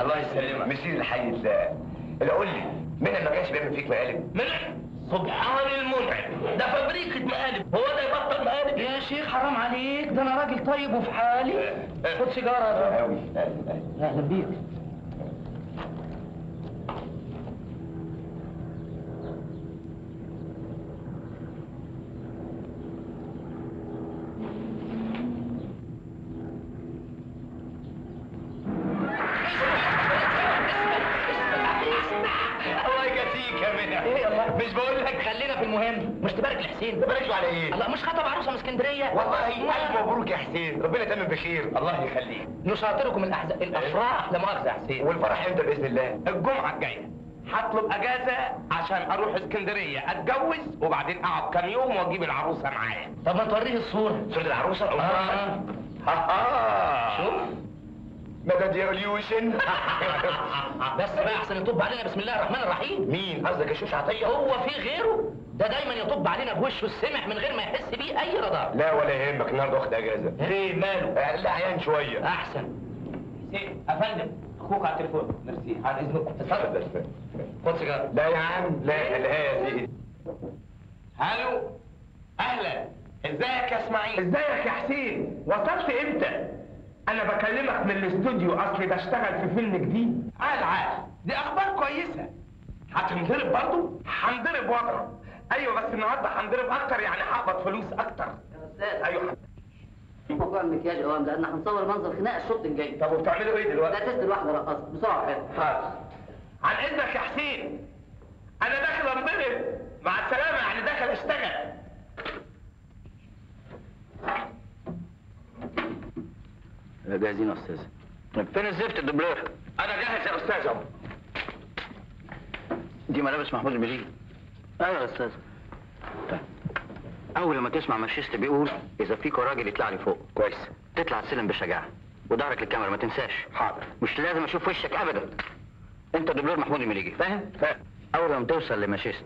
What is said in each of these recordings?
الله يسلمك مسير الحي اللي قول لي مين ما كانش بيعمل فيك مقالب؟ من سبحان المنعم. ده فبريكة مقالب. هو ده يبطل مقالب؟ يا شيخ حرام عليك. ده أنا راجل طيب وفي حالي. خد سيجارة يا دكتور. قوي أهلا بيك. بخير. الله يخليك. نشاطركم الأحز... الأفراح لا مؤاخذه يا حسين. والفرح إمتى بإذن الله؟ الجمعة الجاية. هطلب أجازة عشان أروح إسكندرية. أتجوز وبعدين أقعد كام يوم وأجيب العروسة معايا. طب ما توريه الصورة. صورة العروسة؟ أو آه. آه. شوف. مدد يا ريوشن بس بقى احسن يطب علينا بسم الله الرحمن الرحيم. مين؟ قصدك يا شوش عطية؟ هو في غيره. ده دايما يطب علينا بوشه السمح من غير ما يحس بيه أي رضا. لا ولا يهمك النهارده واخد أجازة. ليه ماله؟ آه، لا عيان شوية. أحسن. حسين أفندم أخوك على التليفون. ميرسي. عن اذنكم اتفضل. خد سيجارة. لا يا عم لا لا يا سيدي. ألو أهلا. إزيك يا إسماعيل؟ إزيك يا حسين؟ وصلت إمتى؟ أنا بكلمك من الاستوديو أصلي بشتغل في فيلم جديد. عال عال دي أخبار كويسة. هتنضرب برضه هنضرب واضرب أيوه بس النهارده هنضرب أكتر يعني هقبض فلوس أكتر. يا أستاذ. أيوه. موضوع المكياج اوام لأن هنصور منظر خناقة الشوط الجاي. طب وبتعملوا إيه دلوقتي؟ تست الواحده رقصت بسرعة كده. حاضر عن إذنك يا حسين. أنا داخل أنضرب. مع السلامة يعني داخل أشتغل. جاهزين يا أستاذ. فين الزفت الدبلور أنا جاهز يا أستاذ أهو. دي ملابس محمود المليجي أيوه يا أستاذ. طيب أول ما تسمع مانشيست بيقول إذا فيك راجل يطلع لي فوق. كويس. تطلع السلم بشجاعه وظهرك للكاميرا ما تنساش. حاضر. مش لازم أشوف وشك ابدا. أنت دوبلير محمود المليجي فاهم؟ فاهم. أول ما توصل لمانشيست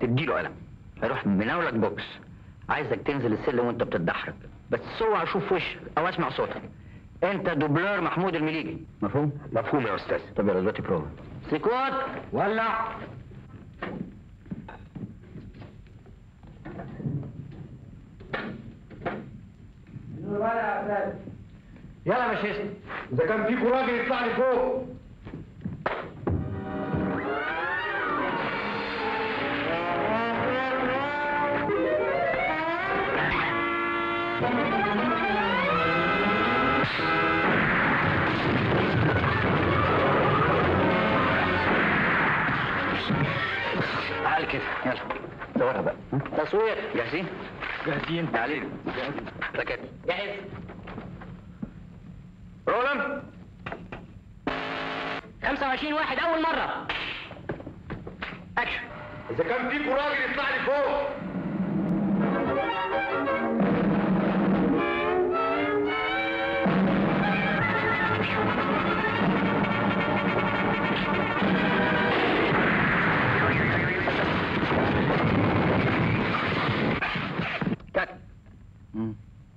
تديله قلم. هيروح مناولك بوكس. عايزك تنزل السلم وأنت بتتدحرج. بس اوعى أشوف وشك أو اسمع صوتك. انت دوبلير محمود المليجي. مفهوم؟ مفهوم يا أستاذ. طب يلا دلوقتي بروفا سكوت ولع. يلا يا مانشيست إذا كان فيكوا راجل يطلع لي فوق كده يلا. صورها بقى. تصوير. جاهزين؟ جاهزين. تعالي ركب جاهز. رولم 25 واحد أول مرة. أكشن. إذا كان فيكوا راجل يطلع لي فوق.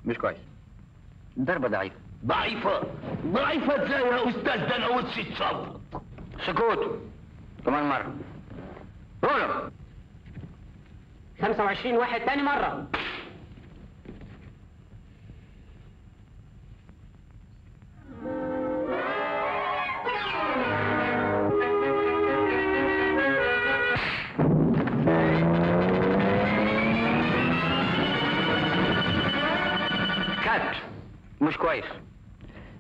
مش كويس. ضربة ضعيفة. ضعيفة؟ ضعيفة إزاي يا أستاذ؟ ده أنا وشي اتشفط سكوت. كمان مرة. رولم 25 واحد تاني مرة. مش كويس.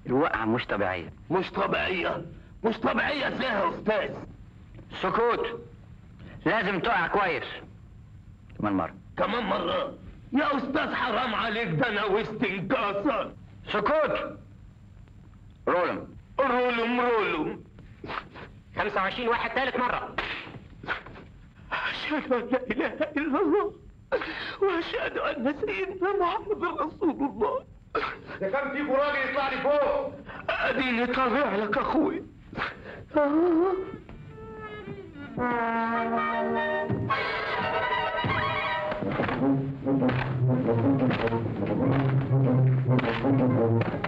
الوقعة مش طبيعية. مش طبيعية. مش طبيعية إزاي يا أستاذ؟ سكوت. لازم تقع كويس. كمان مرة. كمان مرة؟ يا أستاذ حرام عليك ده أنا وسط انكسر سكوت. رولم. رولم رولم. 25 واحد ثالث مرة. أشهد أن لا إله إلا الله. وأشهد أن سيدنا محمد رسول الله. ده كان فيكم راجل يطلع لي فوق. اديني طالع لك أخوي. جت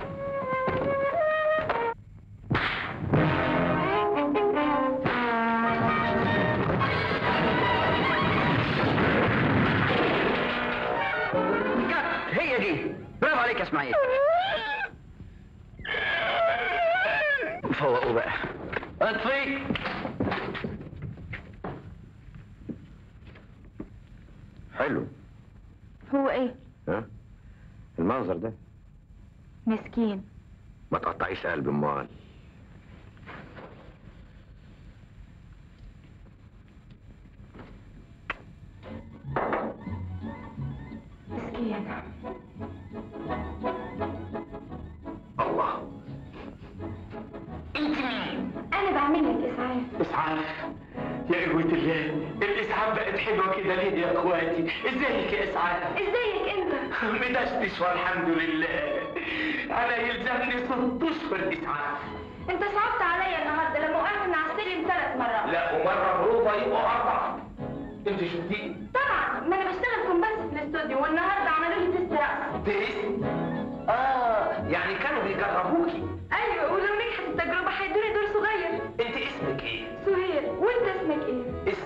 يا إسماعيل. فوقوا بقى. أطفي. حلو. هو إيه؟ ها؟ المنظر ده. مسكين. ما تقطعيش قلب أمال. مسكين. يا قوة الله الإسعاف بقت حلوة كده ليه يا إخواتي؟ إزيك يا إسعاف؟ إزيك أنت؟ مدشتش والحمد لله. أنا يلزمني ست اشهر اسعاف أنت صعبت عليا النهارده لما وقعت من على السلم ثلاث مرات. لا ومرة بروضة يبقوا أربعة أنت شفتيه؟ طبعا ما أنا بشتغل كومبارس في الاستوديو والنهاردة عملوا لي test رقص. test؟ آه يعني كانوا بيجربوكي.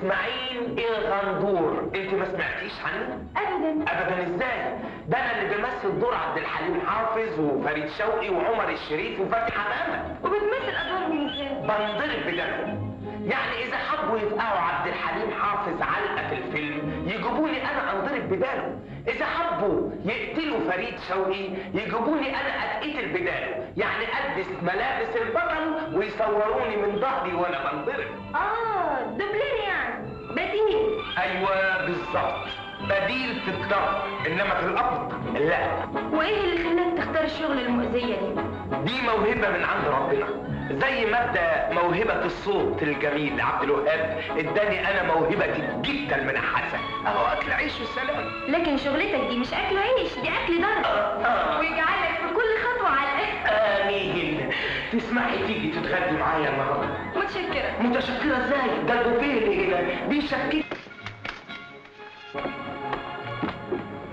إسماعيل الغندور. أنت ما سمعتيش عنه؟ ابدا. أبدا. إزاي؟ ده أنا اللي بمثل دور عبد الحليم حافظ وفريد شوقي وعمر الشريف وفاتن حمامة. وبتمثل ادوارهم إزاي بنضرب بدلهم يعني إذا حبوا يبقوا عبد الحليم حافظ علقة في الفيلم يجيبوني أنا أنضرب بداله. إذا حبوا يقتلوا فريد شوقي يجيبوني أنا أتقتل بداله. يعني ألبس ملابس البطل ويصوروني من ظهري وأنا بنضرب آه دوبلير يعني. بديل. أيوة بالظبط. بديل في الضرب إنما في القبض لا. وإيه اللي خلاك تختار الشغل المؤذية دي؟ دي موهبة من عند ربنا. زي ما ادى موهبة الصوت الجميل عبد الوهاب. اداني أنا موهبة جدا المنحسة أهو أكل عيش والسلام لكن شغلتك دي مش أكل عيش دي أكل ضرب آه. ويجعلك في كل خطوة على الآخر آمين. تسمحي تيجي تتغدي معايا النهارده؟ متشكرة. متشكرة إزاي ده البوفيه اللي هنا. بيشكك.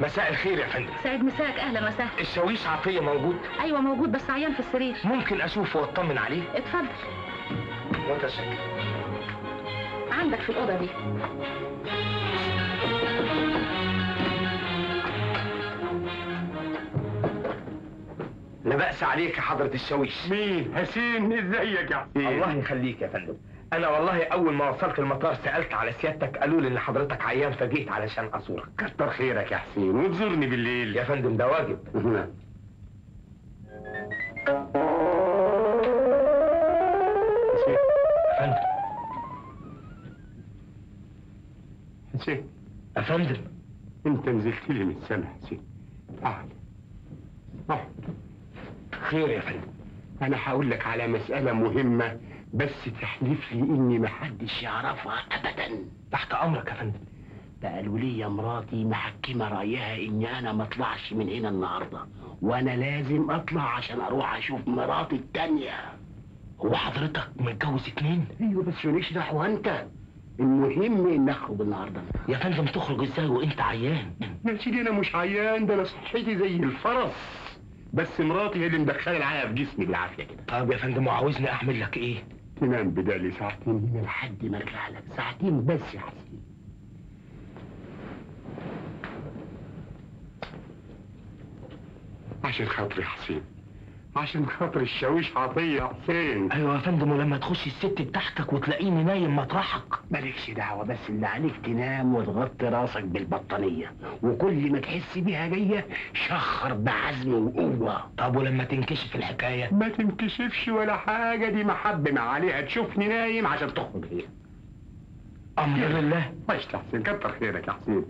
مساء الخير يا فندم. سعيد مساك أهلا وسهلا. الشاويش عطية موجود؟ أيوه موجود بس عيان في السرير. ممكن اشوفه وأطمن عليه؟ اتفضل. متشكر عندك في الأوضة دي. لا بأس عليك يا حضرة الشاويش. مين؟ حسين إزيك يا حسين؟ الله يخليك يا فندم. أنا والله أول ما وصلت المطار سألت على سيادتك قالوا لي إن حضرتك عيان فجيت علشان أزورك. كتر خيرك يا حسين وتزورني بالليل. يا فندم ده واجب. حسين. يا فندم. حسين. يا فندم. انت نزلت لي من السما حسين. تعال. خير يا فندم. أنا هقول لك على مسألة مهمة بس تحلف لي إني محدش يعرفها ابدا. تحت أمرك يا فندم. ده قالوا لي يا مراتي محكمة رأيها إني أنا ما أطلعش من هنا النهاردة. وأنا لازم أطلع عشان أروح أشوف مراتي التانية. هو حضرتك متجوز اتنين؟ أيوه بس ماليش دعوة أنت. المهم إن اخرج النهارده. يا فندم تخرج إزاي وأنت عيان؟ يا سيدي أنا مش عيان؟ ده أنا صحتي زي الفرس. بس مراتي هي اللي مدخلة العيا في جسمي بالعافية كده. طب يا فندم وعاوزني أعمل لك إيه؟ تنام بدالي ساعتين هنا لحد ما ارجع لك ساعتين بس يا حسين عشان خاطري حسين عشان خاطر الشاويش عطية يا حسين. أيوه يا فندم ولما تخش الست بتاعتك وتلاقيني نايم مطرحك. مالكش دعوة بس اللي عليك تنام وتغطي راسك بالبطانية. وكل ما تحس بيها جاية شخر بعزم وقوة. طب ولما تنكشف الحكاية؟ ما تنكشفش ولا حاجة دي محبة عليها تشوفني نايم عشان تخرج هي. أمر لله ماشي يا حسين كتر خيرك يا حسين.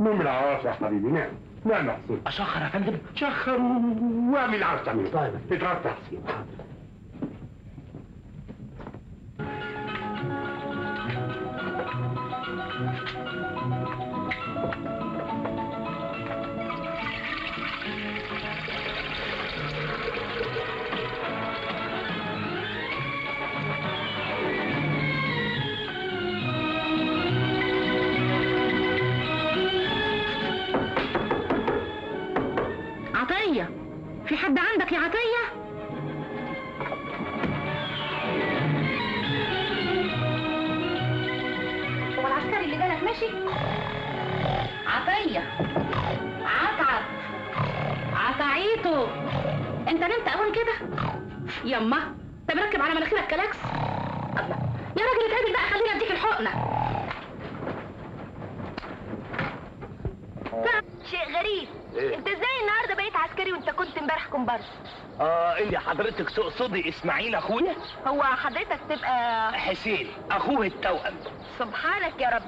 نوم العواصي يا حبيبي نام. نام يا حسين أشخر يا فندم؟ شخر واعمل تعمله طيب. اترفع يا حسين حد عندك يا عطية؟ هو العسكري اللي جالك ماشي؟ عطية. عطعط عطعيته. انت نمت أول كده؟ يما. انت مركب على مناخيرك كلاكس يا راجل اتعدل بقى خليني أديك الحقنة. شيء غريب. انت إزاي النهارده بقيت عسكري وانت كنت امبارح كومبارس؟ آه انت حضرتك تقصدي إسماعيل أخويا؟ هو حضرتك تبقى حسين أخوه التوأم. سبحانك يا رب.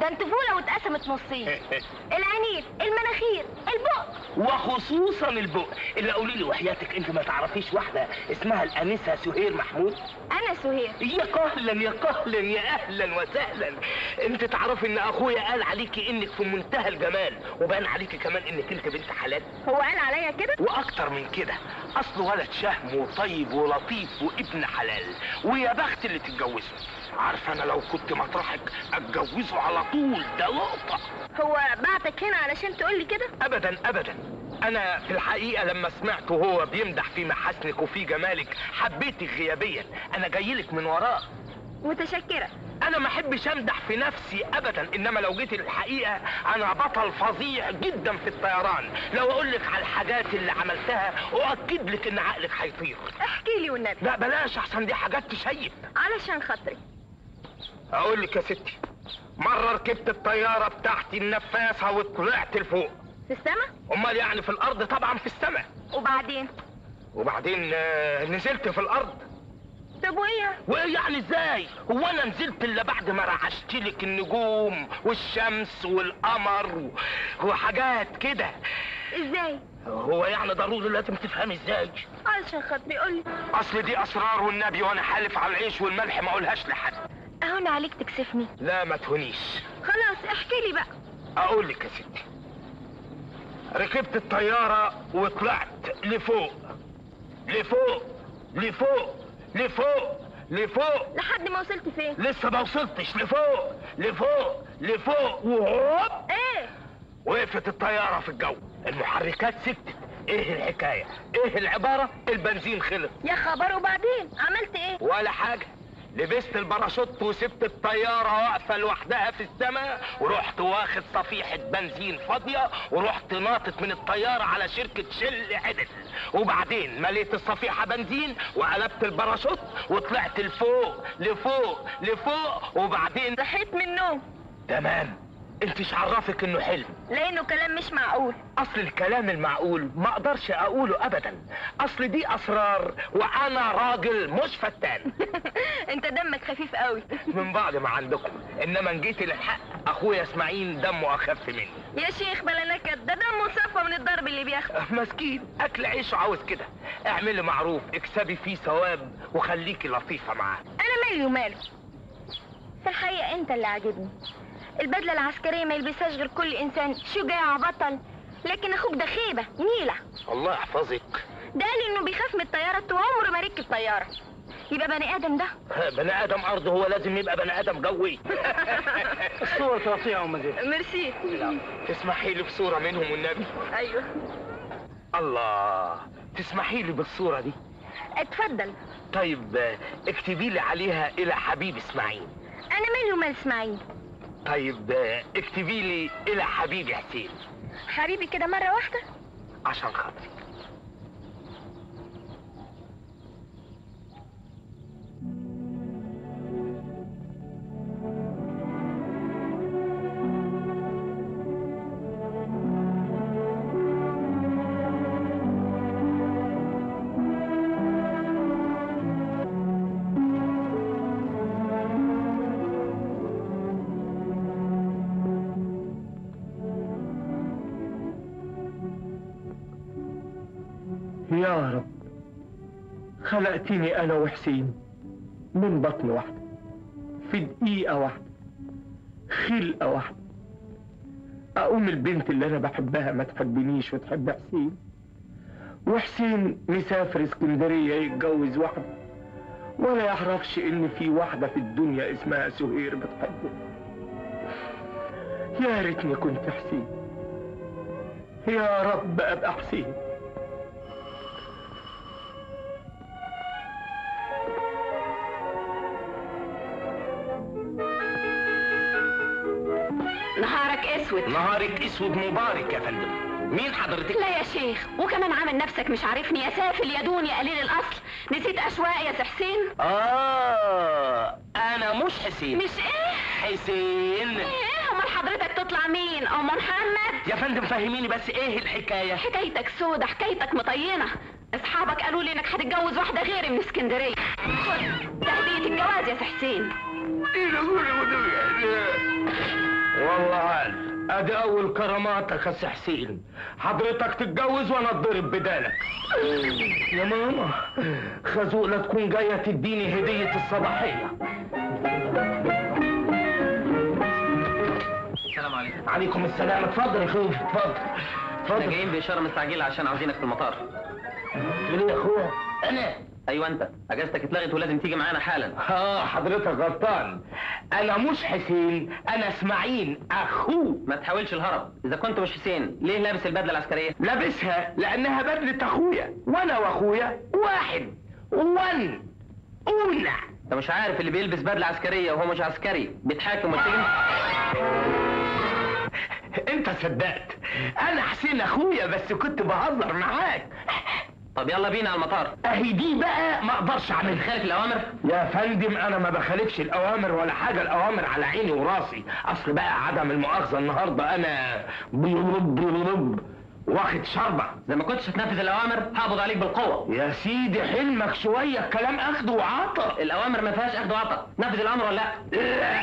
ده انتفولة واتقسمت نصين. العينين المناخير البق. وخصوصا البق. اللي قولي لي وحياتك انت ما تعرفيش واحدة اسمها الأنسة سهير محمود؟ أنا سهير. يا قهلا يا قهلا يا أهلا وسهلا. انت تعرفي إن أخويا قال عليكي إنك في منتهى الجمال وبان عليكي كمان إنك أنت بنت حلال. هو قال عليا كده؟ وأكتر من كده اصله ولد شهم وطيب ولطيف وابن حلال ويا بخت اللي تتجوزه. عارفه أنا لو كنت مطرحك أتجوزه على طول ده لقطه هو بعتك هنا علشان تقول لي كده؟ ابدا ابدا. أنا في الحقيقة لما سمعته هو بيمدح في محاسنك وفي جمالك حبيتك غيابيا. أنا جايلك من وراه. متشكرة. أنا ما أحبش أمدح في نفسي ابدا إنما لو جيت الحقيقة أنا بطل فظيع جدا في الطيران. لو أقول لك على الحاجات اللي عملتها أؤكد لك إن عقلك هيطير. احكي لي والنبي. لا بلاش احسن دي حاجات تشيب علشان خاطري أقول لك يا ستي مرة ركبت الطيارة بتاعتي النفاثة وطلعت لفوق. في السما أمال يعني في الأرض؟ طبعا في السماء. وبعدين؟ وبعدين آه، نزلت في الأرض. طب وايه وايه يعني إزاي؟ هو أنا نزلت إلا بعد ما رعشت لك النجوم والشمس والقمر وحاجات كده. إزاي؟ هو يعني ضروري لازم تفهم إزاي. علشان خاطري قول لي أصل دي أسرار والنبي وأنا حالف على العيش والملح ما أقولهاش لحد. اهون عليك تكسفني. لا ما تهونيش. خلاص احكي لي بقى. أقول لك يا ستي. ركبت الطيارة وطلعت لفوق. لفوق لفوق لفوق لفوق. لحد ما وصلت فين؟ لسه ما وصلتش. لفوق لفوق لفوق. وهوب! إيه؟ وقفت الطيارة في الجو. المحركات سكتت إيه الحكاية؟ إيه العبارة؟ البنزين خلص. يا خبر وبعدين؟ عملت إيه؟ ولا حاجة. لبست الباراشوت وسبت الطيارة واقفة لوحدها في السماء ورحت واخد صفيحة بنزين فاضية ورحت ناطط من الطيارة على شركة شل عدل. وبعدين مليت الصفيحة بنزين وقلبت الباراشوت وطلعت لفوق لفوق لفوق وبعدين صحيت من النوم تمام. انتش عرفك انه حلم لأنه كلام مش معقول. أصل الكلام المعقول ما أقدرش أقوله ابدا. أصل دي أسرار وأنا راجل مش فتان. أنت دمك خفيف قوي. من بعد ما عندكم. إنما إن جيت للحق أخويا إسماعيل دمه أخف مني. يا شيخ بلا نكد ده دمه صفى من الضرب اللي بياخده. مسكين أكل عيشه عاوز كده. اعملي معروف اكسبي فيه ثواب وخليكي لطيفة معاه. أنا مالي وماله في الحقيقة أنت اللي عاجبني. البدلة العسكرية ما يلبسهاش غير كل إنسان. شجاع بطل لكن أخوك ده خيبه نيلة. الله يحفظك. ده قال إنه بيخاف من الطيارة وعمره ما ركب طياره يبقى بني آدم ده؟ بني آدم ارض هو لازم يبقى بني آدم جوي. الصورة تعطيها ومزيد ميرسي. تسمحي لي بصورة منهم والنبي؟ أيوه. الله تسمحي لي بالصورة دي؟ اتفضل. طيب اكتبي لي عليها إلى حبيب إسماعيل. أنا مالي ومال إسماعيل. طيب آه، اكتبي لي إلى حبيبي حسين. حبيبي كده مرة واحدة؟ عشان خاطري يا رب. خلقتني أنا وحسين من بطن واحدة في دقيقه واحدة خلقة واحدة. أقوم البنت اللي أنا بحبها ما تحبنيش وتحب حسين. وحسين مسافر اسكندرية يتجوز واحدة ولا يعرفش إن في واحدة في الدنيا اسمها سهير بتحبه. يا ريتني كنت حسين. يا رب أبقى حسين. أسود. نهارك أسود مبارك يا فندم. مين حضرتك؟ لا يا شيخ وكمان عامل نفسك مش عارفني. يا سافل يا دون يا قليل الأصل. نسيت أشواق يا سي حسين. آه أنا مش حسين. مش إيه؟ حسين. إيه أمال حضرتك تطلع مين؟ أم محمد؟ يا فندم فهميني بس إيه الحكاية؟ حكايتك سودة حكايتك مطينة. أصحابك قالوا لي إنك هتتجوز واحدة غيري من اسكندرية. خد هدية الجواز يا سي حسين. والله عال ادي اول كراماتك يا سي حسين حضرتك تتجوز وأنا اتضرب بدالك. يا ماما خازوقة تكون جاية تديني هدية الصباحية. السلام عليكم. عليكم السلام. اتفضل يا اخويا اتفضل. إحنا اتفضل جايين بإشارة مستعجلة عشان عاوزينك في المطار. تقول إيه يا أخويا؟ أنا؟ أيوة أنت. أجازتك اتلغت ولازم تيجي معانا حالا. آه حضرتك غلطان. أنا مش حسين أنا إسماعيل اخوه ما تحاولش الهرب. إذا كنت مش حسين ليه لابس البدلة العسكرية؟ لابسها لأنها بدلة أخويا. وأنا وأخويا واحد. ون اونع أنت مش عارف اللي بيلبس بدلة عسكرية وهو مش عسكري. بيتحاكم ويتسجن؟ أنت صدقت. أنا حسين أخويا بس كنت بهزر معاك. طب يلا بينا على المطار. أهي دي بقى ما أقدرش اعملها خالف الأوامر؟ يا فندم أنا ما بخالفش الأوامر ولا حاجة. الأوامر على عيني وراسي. أصل بقى عدم المؤاخذة النهارده أنا بلب بلب واخد شربة. إذا ما كنتش هتنفذ الأوامر هقبض عليك بالقوة. يا سيدي حلمك شوية. الكلام اخد وعطا. الأوامر ما فيهاش أخذ وعطا. نفذ الأمر ولا لأ؟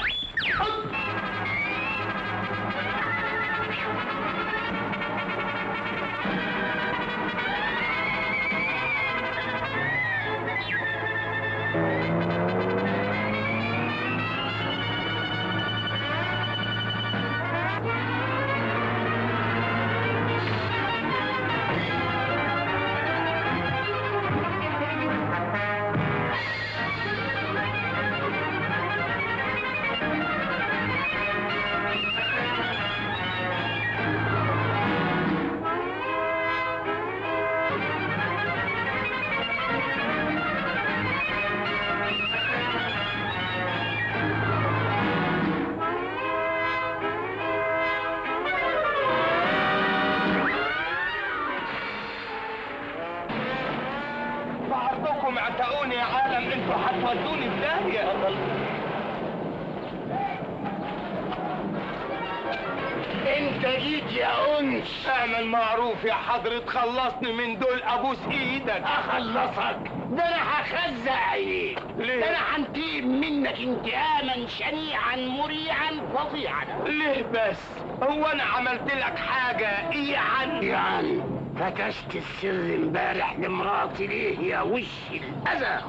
معروف يا حضرة خلصني من دول أبوس إيدك. أخلصك؟ ده أنا هخزق عينيك ليه؟ ده أنا هنتقم منك انتقاما شنيعا مريعا فظيعا. ليه بس؟ هو أنا عملت لك حاجة إيه عن يعني فكشت السر امبارح لمراتي ليه؟ يا وش الأذى.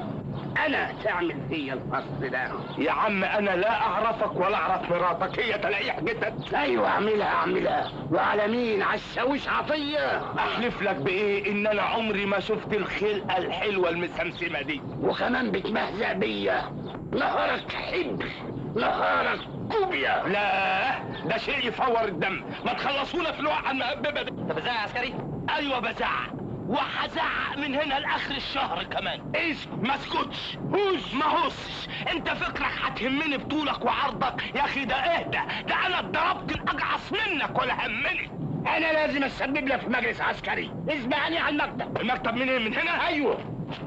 أنا تعمل فيا الفصل ده. يا عم أنا لا أعرفك ولا أعرف مراتك هي تلاقي حاجتك أيوه أعملها أعملها. وعلى مين؟ على الشاويش عطية. أحلف لك بإيه؟ إن أنا عمري ما شفت الخلقة الحلوة المسمسمة دي. وكمان بتمهزأ بيا. نهارك حبر نهارك كوبيا. لا ده شيء يفور الدم. ما تخلصونا في الوقعة المهببة دي. أنت بتزعق يا عسكري؟ أيوه بزعق وهزعق من هنا لآخر الشهر كمان. إيش؟ ما اسكتش. هوش. ما هوسش. أنت فكرك هتهمني بطولك وعرضك. يا أخي ده اهدى ده؟ أنا اتضربت الأجعص منك ولا همني. أنا لازم أسبب لك في مجلس عسكري. اسمعني على المكتب. المكتب منين؟ من هنا؟ أيوه.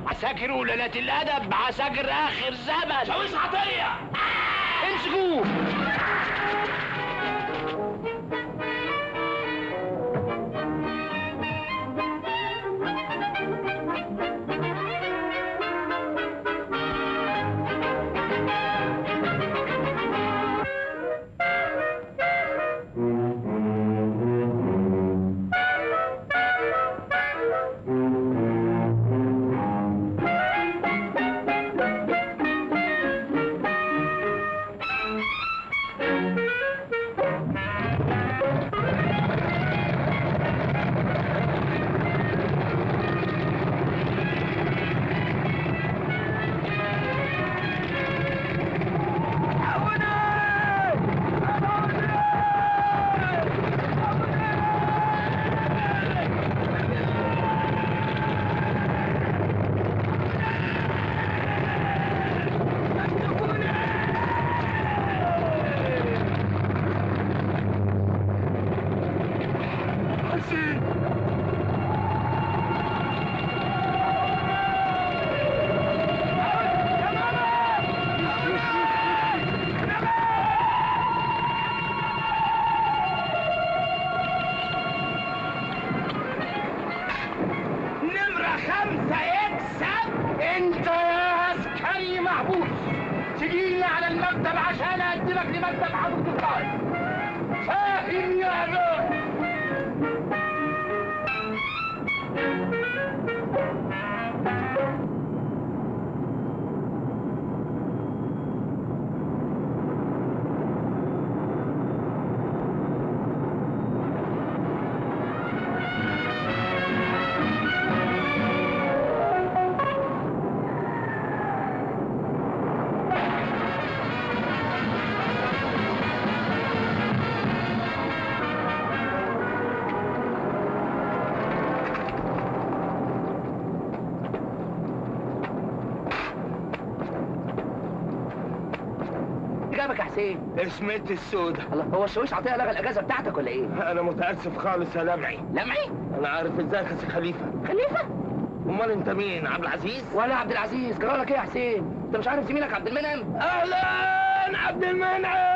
عساكر ولالات الأدب عساكر آخر زمن. شاويش عطية! امسكوه. المكتب عشان اقدمك لمكتب حضرة القائد اسمتي السودة الله هو الشويش عطية لغى الأجازة بتاعتك ولا إيه؟ أنا متأسف خالص يا لمعي؟ لمعي؟ أنا عارف ازيك يا خليفة. خليفة؟ أمال أنت مين عبد العزيز؟ ولا عبد العزيز. جرالك إيه يا حسين؟ أنت مش عارف زميلك عبد المنعم؟ أهلا عبد المنعم!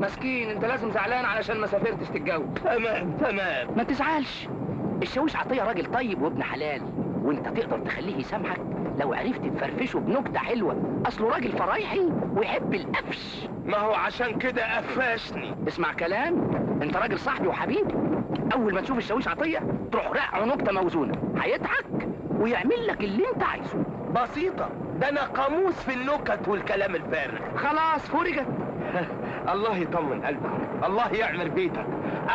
مسكين أنت لازم زعلان علشان ما سافرتش تتجوز. تمام تمام. ما تزعلش. الشاويش عطية راجل طيب وابن حلال وأنت تقدر تخليه يسامحك لو عرفت تفرفشه بنكتة حلوة. أصله راجل فرايحي ويحب القفش. ما هو عشان كده قفشني. اسمع كلام. انت راجل صاحبي وحبيبي أول ما تشوف الشاويش عطية تروح رقعه نكتة موزونة. هيضحك ويعمل لك اللي انت عايزه. بسيطة. ده أنا قاموس في النكت والكلام الفارغ. خلاص فرجت الله يطمن قلبك. الله يعمر بيتك.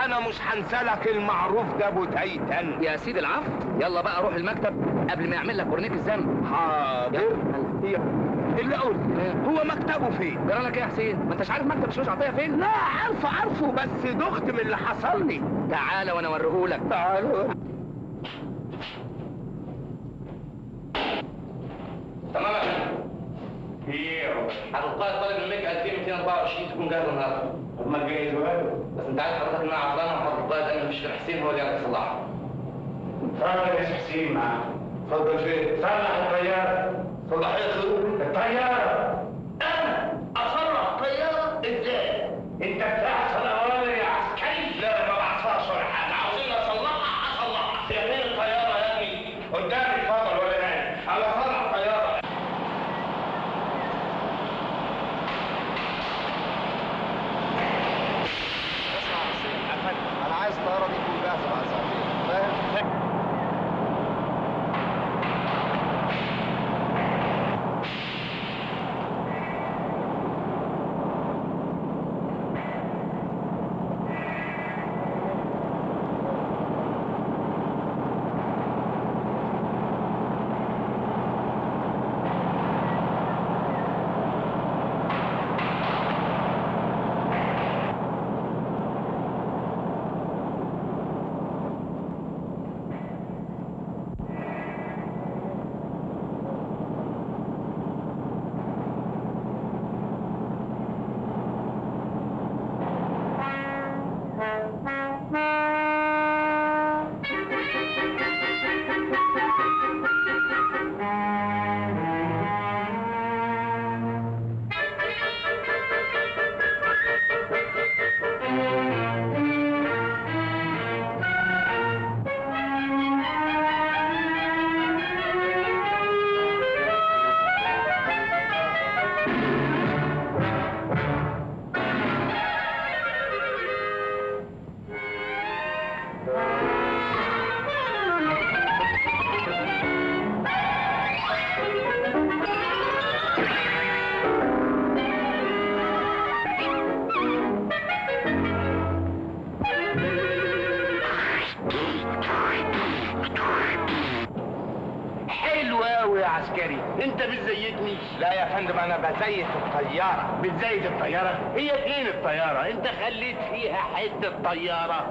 أنا مش هنسالك المعروف ده أبو تيتن يا سيدي العفو. يلا بقى روح المكتب. قبل ما يعمل لك كورنيت الذنب. حاضر. هي اللي قلت هو مكتبه فين؟ جرى لك إيه يا حسين؟ ما أنتش عارف مكتب الشاويش عطية فين؟ لا عارفه عارفه بس دخت من اللي حصل لي تعالى وأنا أوريهولك. تعالوا تمام. يا فندم القائد طالب منك 2224 تكون جاهزة النهارده. ما جايز وقاله بس أنت عارف حضرتك انها عطلانه وحضرتك القائد قال ان مفيش غير حسين هو اللي يعرف يصلحها اتفضل يا حسين معاك اتفضل فين؟ صلح الطيارة صلح فيها حتة طيارة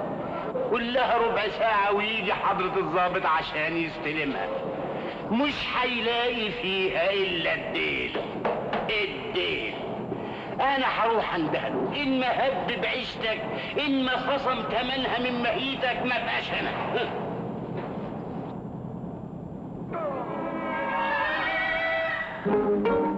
كلها ربع ساعة ويجي حضرة الضابط عشان يستلمها. مش هيلاقي فيها إلا الديل. الديل. أنا هروح اندهله إن ما هب بعيشتك ما خصم تمنها من مهيتك ما بقاش أنا. انت بتشتغل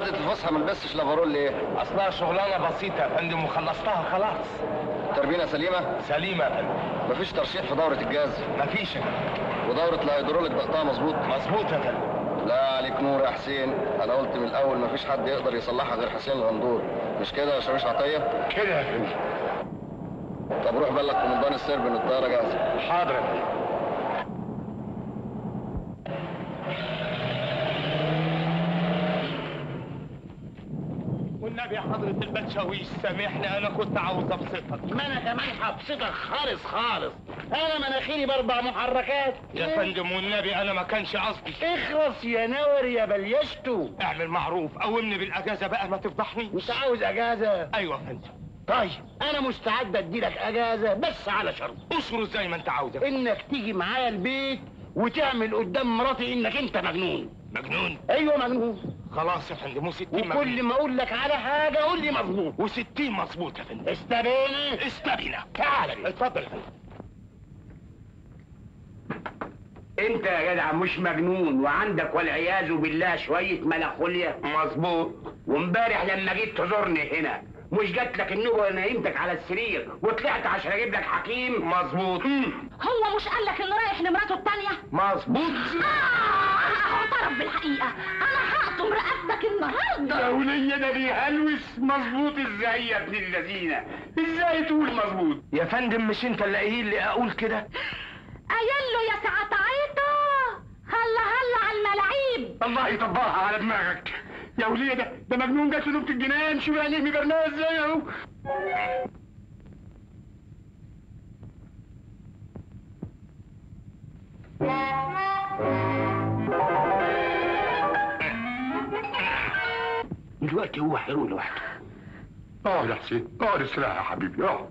بدلة الفسحة ما لبستش الافارول ليه؟ أصلها شغلانة بسيطة يا فندم وخلصتها خلاص. تربينة سليمة؟ سليمة يا فندم. مفيش ترشيح في دورة الجاز؟ مفيش يا فندم. ودورة الهيدروليك ضغطها مظبوط؟ مظبوط يا فندم. الله عليك نور يا حسين. أنا قلت من الأول مفيش حد يقدر يصلحها غير حسين الغندور. مش كده يا شاويش عطية؟ كده يا فندم. طب روح بلغ كومندان السرب إن الطيارة جاهزة. حاضر يا فندم. والنبي يا حضرة البتشاويش سامحني أنا كنت عاوز أبسطك. ما أنا كمان هبسطك خالص خالص. أنا مناخيري بأربع محركات. يا فندم والنبي أنا ما كانش قصدي. اخرس يا نور يا بليشتو. اعمل معروف قومني بالأجازة بقى ما تفضحنيش انت عاوز أجازة. أيوه يا فندم. طيب أنا مستعد اديلك أجازة بس على شرط. اشرط زي ما أنت عاوز يا فندم. إنك تيجي معايا البيت وتعمل قدام مراتي إنك أنت مجنون. مجنون؟ أيوه مجنون. خلاص يا فندم وستين وكل مجنون ما أقول لك على حاجة قول لي مظبوط وستين مظبوط يا فندم. استبيني. استبينا تعال. اتفضل يا فندم. انت يا جدع مش مجنون وعندك والعياذ بالله شوية ملخوليا مظبوط وامبارح لما جيت تزورني هنا مش جات لك النوبه وأنا نمتك على السرير وطلعت عشان أجيب لك حكيم. مظبوط. هو مش قال لك إنه رايح لمراته التانية؟ مظبوط. آه اعترف بالحقيقة. أنا هقطم رقبتك النهاردة. وليا ده بيهلوس. مظبوط إزاي يا ابن اللذينة؟ إزاي تقول مظبوط؟ يا فندم مش أنت اللي قايل لي أقول كده؟ قايل له يا ساعة عيطة. هلا هلا على الملاعيب الله يطبقها على دماغك. يا وليه ده ده مجنون جات له نوبة الجنان شوف عينيه مجرناه إزاي اهو دلوقتي هو هيروح لوحده. اقعد يا حسين اقعد استريح يا حبيبي اقعد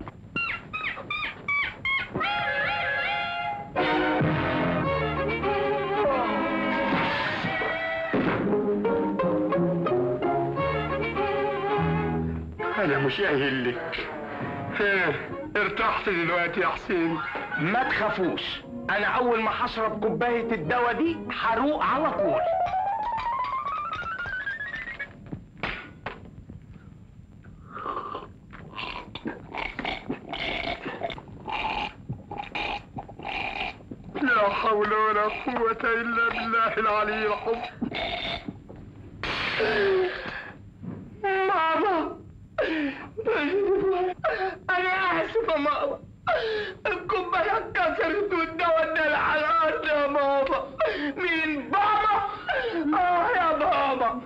أنا مش قايل لك ارتحت دلوقتي يا حسين. ما تخافوش. أنا أول ما هشرب كوباية الدواء دي هروق على طول. لا حول ولا قوة إلا بالله العلي العظيم ماما أنا اسف يا ماما الكوبايه اتكسرت والدواء على الأرض يا ماما. مين؟ بابا آه يا بابا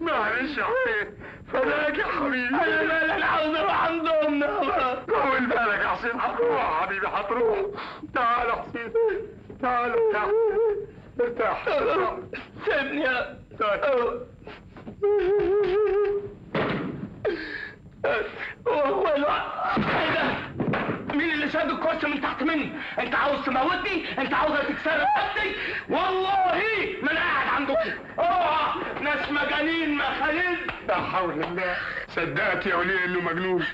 معلش يا حسين فداك يا حبيبي؟ أنا مالي أنا عاوز أروح عند امنا طول بالك يا حسين. هتروح حبيبي هتروح. تعال يا حسين. تعال. ارتاح ارتاح. سيبني يا هو إيه ده؟ مين اللي شد الكرسي من تحت مني؟ أنت عاوز تموتني؟ أنت عاوز تكسر رقبتي؟ والله ما أنا قاعد عندكم أوعى ناس مجانين مخالين لا حول الله صدقت يا وليه إنه مجنون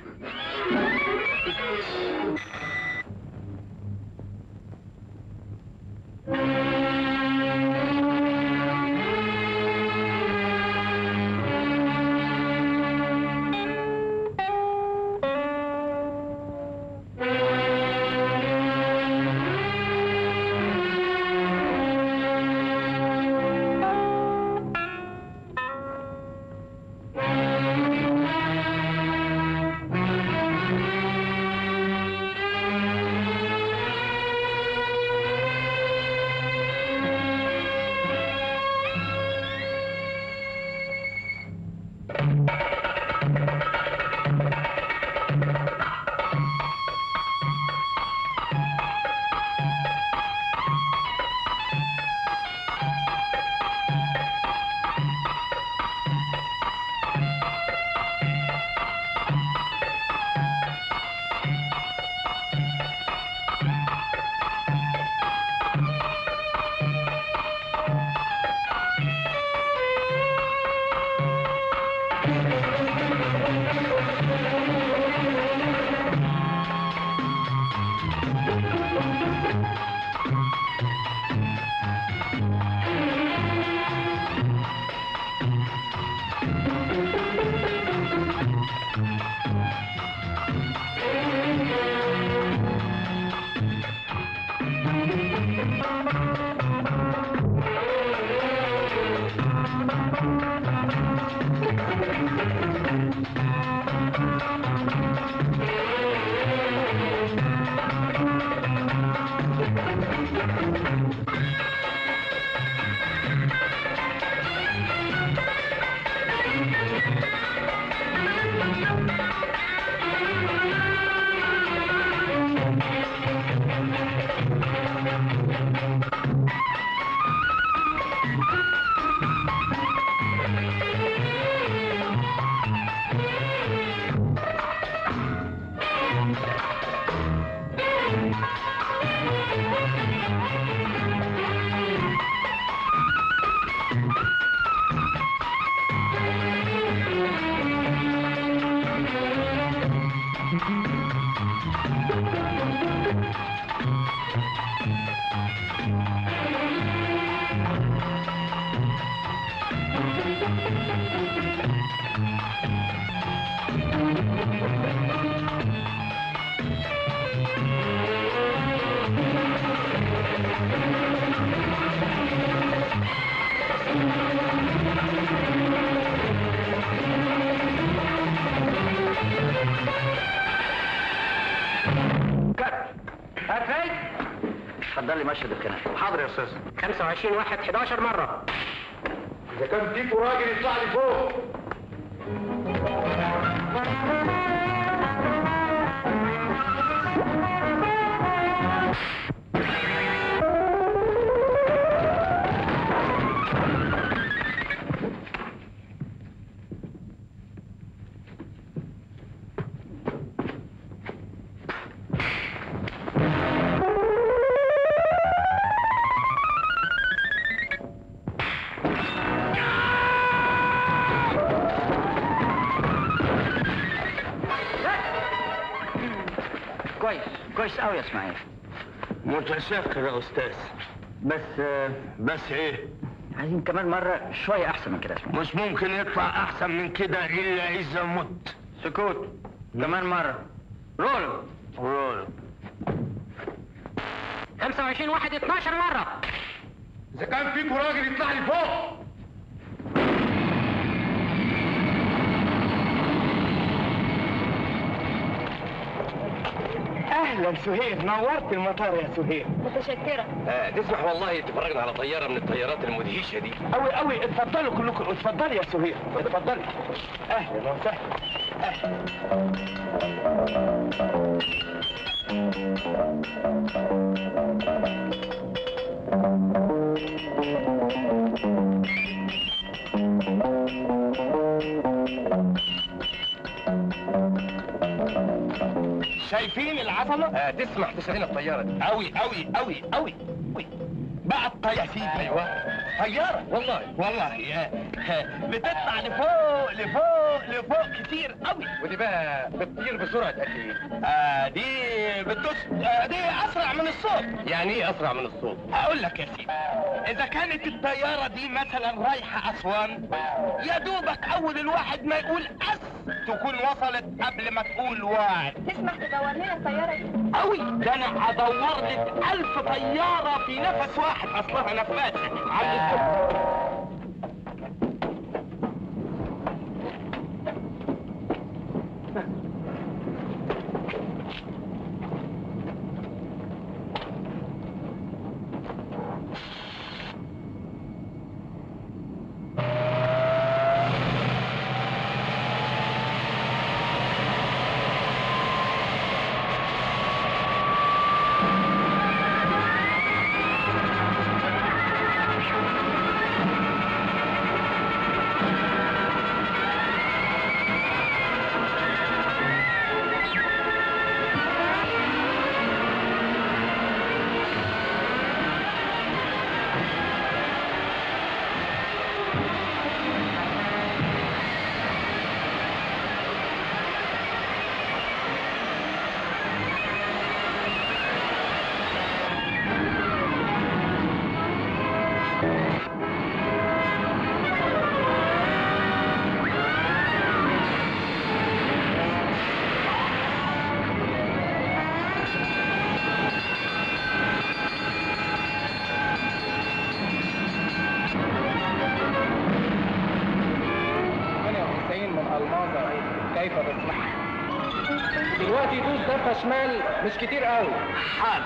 11 للكنف حاضر يا أستاذ. 25 واحد 11 مرة. إذا كان فيكوا راجل يطلع لي فوق يا أستاذ. بس بس إيه؟ عايزين كمان مرة شوية أحسن من كده اسماعيل مش ممكن يطلع أحسن من كده إلا إذا مت. سكوت. كمان مرة. Roll. Roll. 25 واحد 12 مرة. إذا كان فيكوا راجل يطلع لي فوق. أهلا سهير نورت المطار يا سهير متشكرة. آه تسمح والله اتفرجنا على طيارة من الطيارات المدهشة دي. قوي قوي اتفضلوا كلكم اتفضلي يا سهير اتفضلي أهلا وسهلا شايفين العظمة؟ آه تسمح تشغلنا الطيارة دي. قوي قوي قوي قوي بقى الطيارة. يا سيدي أيوه. طيارة. والله. والله يا. بتطلع لفوق لفوق لفوق كتير قوي ودي بقى بتطير بسرعة قد إيه؟ آه دي بتدوس. آه دي أسرع من الصوت. يعني إيه أسرع من الصوت؟ هقول لك يا سيدي. إذا كانت الطيارة دي مثلا رايحة أسوان يا دوبك أول الواحد ما يقول اس تكون وصلت قبل ما تقول واحد تسمح تدور لنا دي قوي ده أنا هدور لك ألف طيارة في نفس واحد. أصلها نفاسة عند شمال مش كتير قوي. حاضر.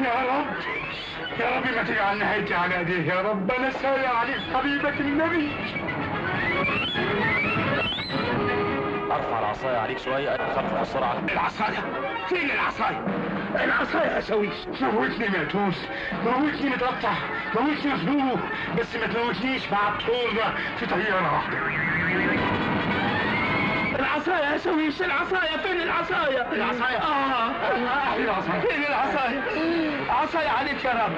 يا رب يا رب ما تجعل نهايتي على ايديه يا رب أنا سايع عليك حبيبك النبي. أرفع العصاية عليك شوية اخفف السرعة. العصاية؟ فين العصاية؟ العصاية يا شويش موتني ماتوس موتني متقطع موتني مخنوق بس ما تموتنيش مع الطول ده في طياره واحدة العصاية يا شويش العصاية فين العصاية العصاية؟ آه فين العصاية؟ فين العصاية عصاية عليك يا رب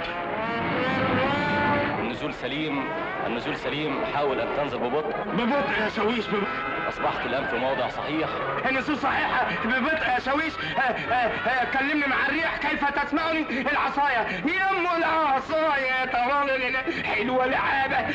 النزول سليم النزول سليم. حاول أن تنزل ببطء. ببطء يا شاويش ببطء. أصبحت الآن في موضع صحيح. النزول صحيحة ببطء يا شاويش. آه، آه، آه، كلمني مع الريح. كيف تسمعني؟ العصاية. يم العصاية. طوال حلوة لعابة.